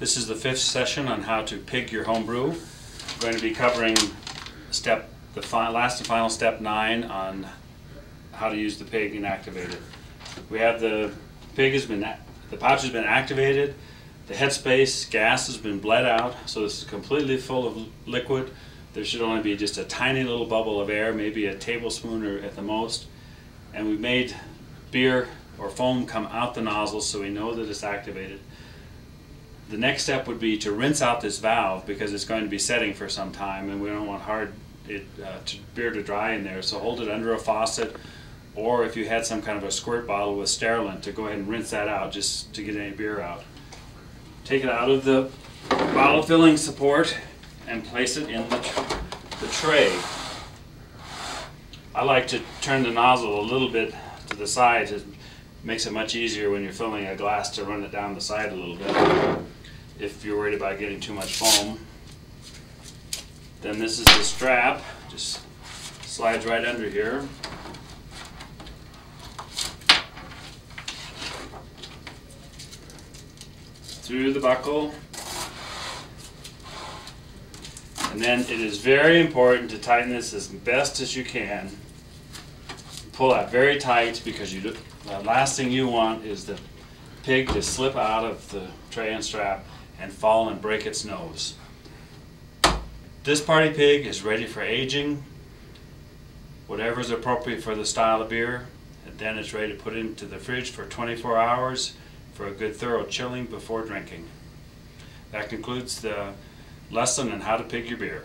This is the fifth session on how to pig your homebrew. We're going to be covering step, the last and final step nine on how to use the pig and activate it. We have the pig has been, the pouch has been activated, the headspace gas has been bled out, so this is completely full of liquid. There should only be just a tiny little bubble of air, maybe a tablespoon or at the most. And we made beer or foam come out the nozzle so we know that it's activated. The next step would be to rinse out this valve because it's going to be setting for some time and we don't want hard it, uh, to, beer to dry in there. So hold it under a faucet or if you had some kind of a squirt bottle with sterilant to go ahead and rinse that out just to get any beer out. Take it out of the bottle filling support and place it in the, tr- the tray. I like to turn the nozzle a little bit to the side. It makes it much easier when you're filling a glass to run it down the side a little bit. If you're worried about getting too much foam. Then this is the strap, just slides right under here. Through the buckle. And then it is very important to tighten this as best as you can. Pull that very tight because you do, the last thing you want is the pig to slip out of the tray and strap and fall and break its nose. This party pig is ready for aging, whatever is appropriate for the style of beer, and then it's ready to put into the fridge for 24 hours for a good thorough chilling before drinking. That concludes the lesson on how to pig your beer.